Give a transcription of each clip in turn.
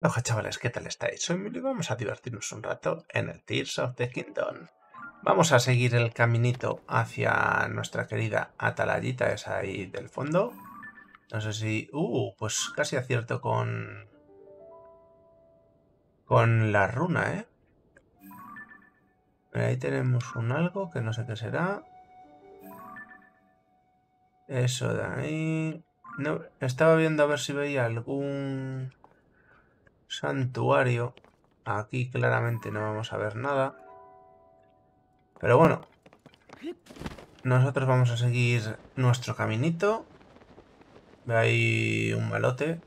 Hola chavales, ¿qué tal estáis? Soy Mili y vamos a divertirnos un rato en el Tears of the Kingdom. Vamos a seguir el caminito hacia nuestra querida Atalayita, esa ahí del fondo. No sé si... Uh, pues casi acierto con... Con la runa, ¿eh? Ahí tenemos un algo que no sé qué será. Eso de ahí... No, estaba viendo a ver si veía algún santuario. Aquí claramente no vamos a ver nada. Pero bueno. Nosotros vamos a seguir nuestro caminito. Ve ahí un malote.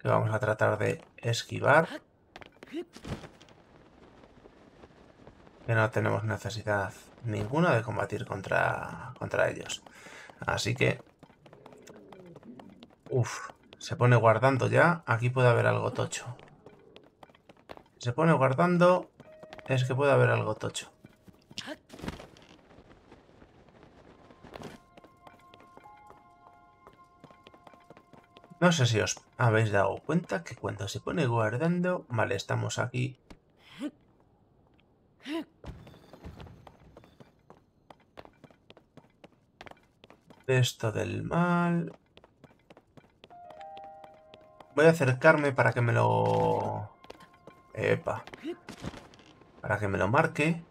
Que vamos a tratar de esquivar. Que no tenemos necesidad ninguna de combatir contra, contra ellos. Así que... Uf, se pone guardando ya. Aquí puede haber algo tocho. Se pone guardando. Es que puede haber algo tocho. No sé si os habéis dado cuenta que cuando se pone guardando... Vale, estamos aquí. Esto del mal... Voy a acercarme para que me lo... Epa. Para que me lo marque.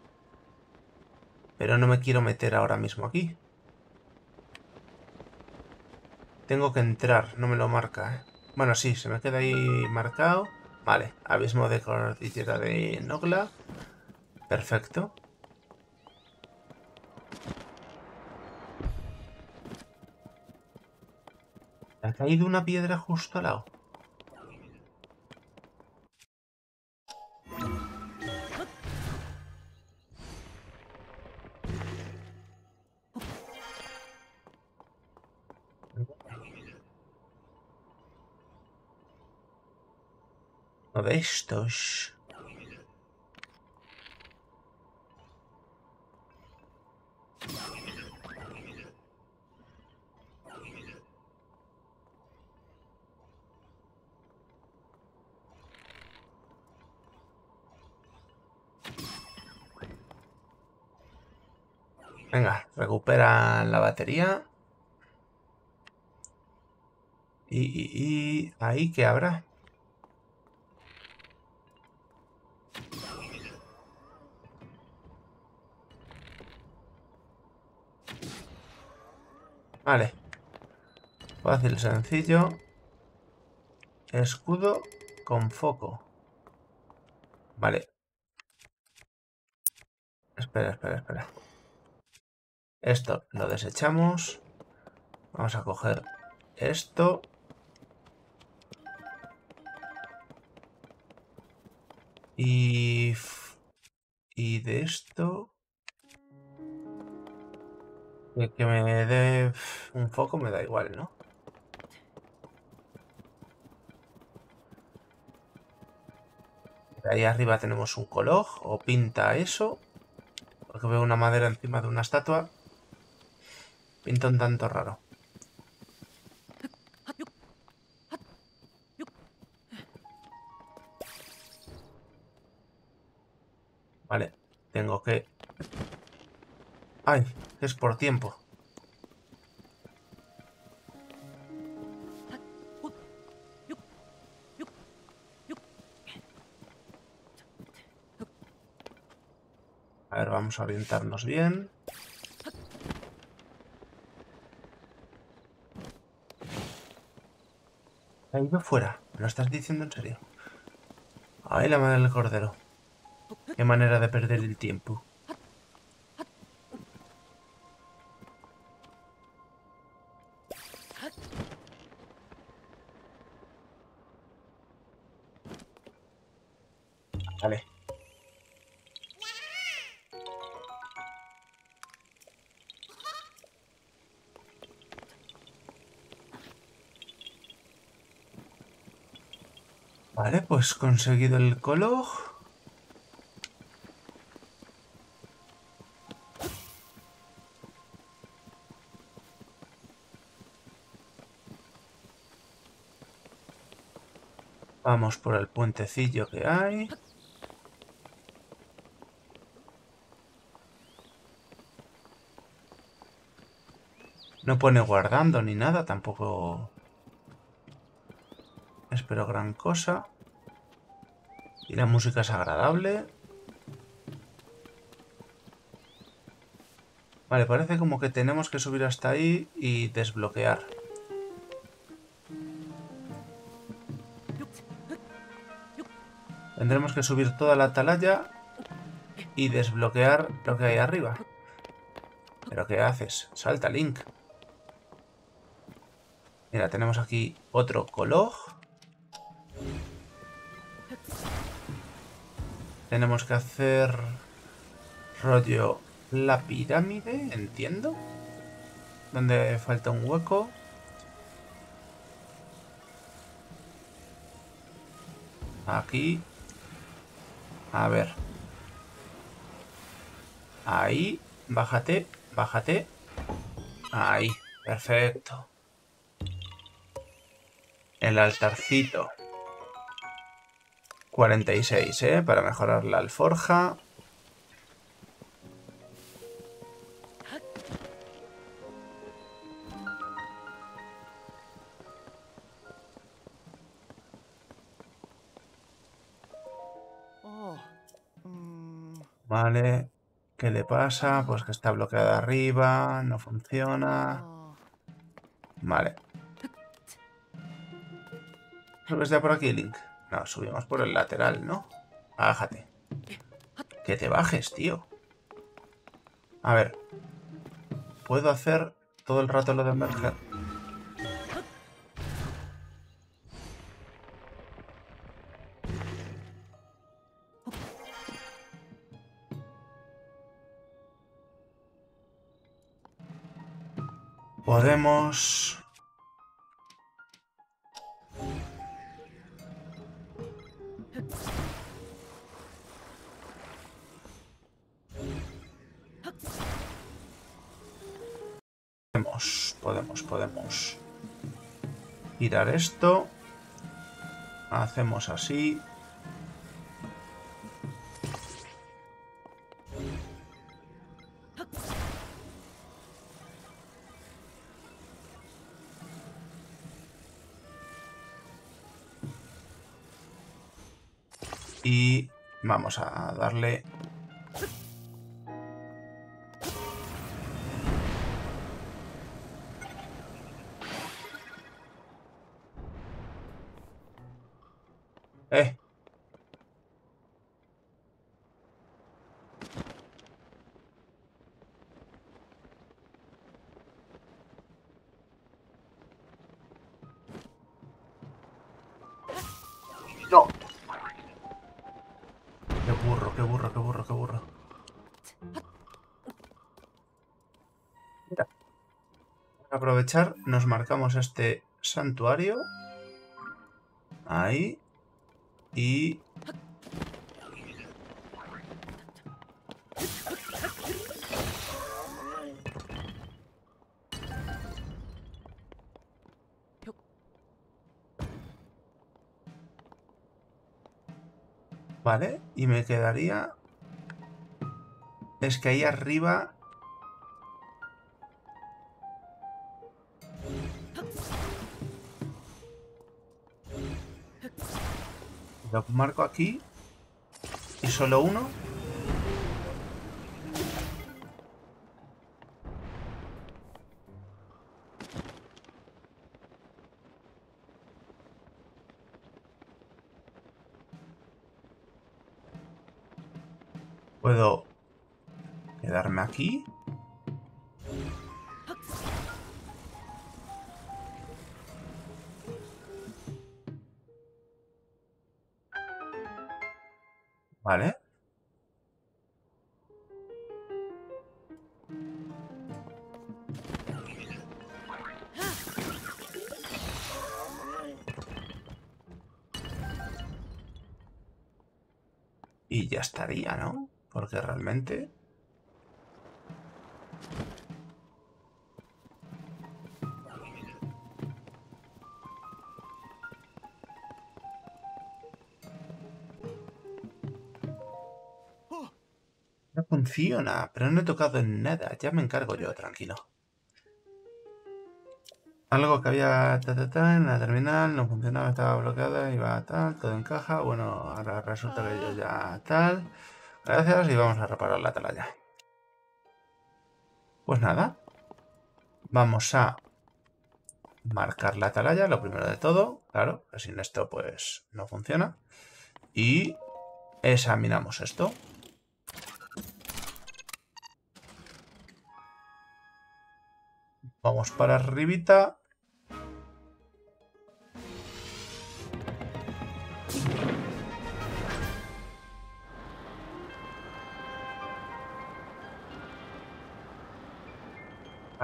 Pero no me quiero meter ahora mismo aquí. Tengo que entrar, no me lo marca. ¿eh? Bueno, sí, se me queda ahí marcado. Vale, abismo de cordillera de Nogla. Perfecto. Ha caído una piedra justo al lado. De estos. Venga, recupera la batería. Y, y, y ahí que habrá. Vale. Fácil, sencillo. Escudo con foco. Vale. Espera, espera, espera. Esto lo desechamos. Vamos a coger esto. Y... Y de esto... Que me dé un foco me da igual, ¿no? ahí arriba tenemos un color o pinta eso. Porque veo una madera encima de una estatua. Pinta un tanto raro. Vale, tengo que... ¡Ay! Es por tiempo. A ver, vamos a orientarnos bien. Ha ido fuera. ¿Me lo estás diciendo en serio? Ay, la madre del cordero. Qué manera de perder el tiempo. Vale. Vale, pues conseguido el color. Vamos por el puentecillo que hay. No pone guardando ni nada, tampoco espero gran cosa. Y la música es agradable. Vale, parece como que tenemos que subir hasta ahí y desbloquear. Tendremos que subir toda la atalaya y desbloquear lo que hay arriba. ¿Pero qué haces? Salta, Link. Mira, tenemos aquí otro color. Tenemos que hacer rollo la pirámide, entiendo. Donde falta un hueco. Aquí. A ver. Ahí. Bájate. Bájate. Ahí. Perfecto. El altarcito. 46, ¿eh? Para mejorar la alforja. Vale. ¿Qué le pasa? Pues que está bloqueada arriba, no funciona. Vale. ¿Subes ya por aquí, Link? No, subimos por el lateral, ¿no? Bájate. Que te bajes, tío. A ver. ¿Puedo hacer todo el rato lo de emerger? Podemos... Podemos, podemos, podemos girar esto. Hacemos así. Y vamos a darle... Qué burro, qué burro, qué burro. Para aprovechar, nos marcamos este santuario. Ahí. Y... Vale, y me quedaría... Es que ahí arriba... Lo marco aquí. Y solo uno. Puedo quedarme aquí. Vale. Y ya estaría, ¿no? Porque realmente... No funciona, pero no he tocado en nada. Ya me encargo yo, tranquilo. Algo que había en la terminal, no funcionaba, estaba bloqueada, iba tal, todo encaja. Bueno, ahora resulta que yo ya tal. Gracias y vamos a reparar la atalaya. Pues nada. Vamos a marcar la atalaya, lo primero de todo. Claro, que sin esto pues no funciona. Y examinamos esto. Vamos para arribita.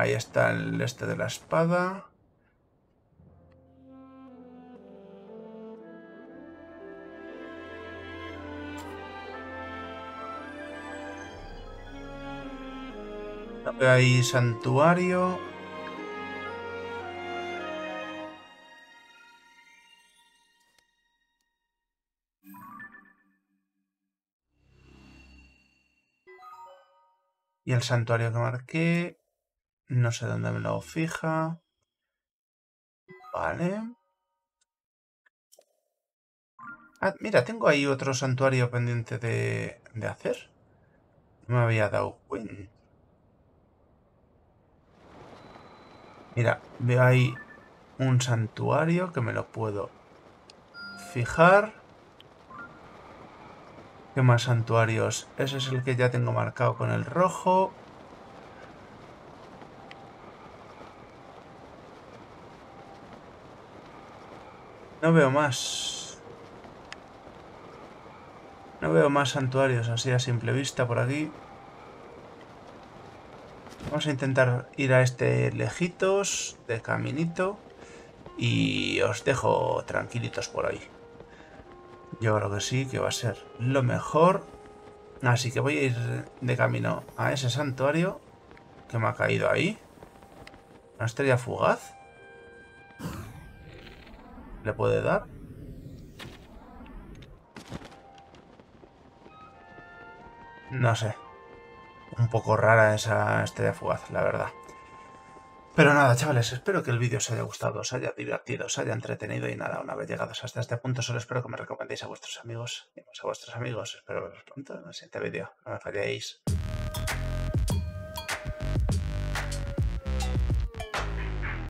Ahí está el este de la espada. Ahí santuario. Y el santuario que marqué, no sé dónde me lo fija. Vale. Ah, mira, tengo ahí otro santuario pendiente de, de hacer. No me había dado cuenta. Mira, veo ahí un santuario que me lo puedo fijar. ¿Qué más santuarios? Ese es el que ya tengo marcado con el rojo. No veo más. No veo más santuarios así a simple vista por aquí. Vamos a intentar ir a este lejitos de caminito y os dejo tranquilitos por ahí. Yo creo que sí, que va a ser lo mejor. Así que voy a ir de camino a ese santuario que me ha caído ahí. Una estrella fugaz. ¿Le puede dar? No sé. Un poco rara esa estrella fugaz, la verdad. Pero nada, chavales, espero que el vídeo os haya gustado, os haya divertido, os haya entretenido y nada, una vez llegados hasta este punto, solo espero que me recomendéis a vuestros amigos y a vuestros amigos. Espero veros pronto en el siguiente vídeo. No me falléis.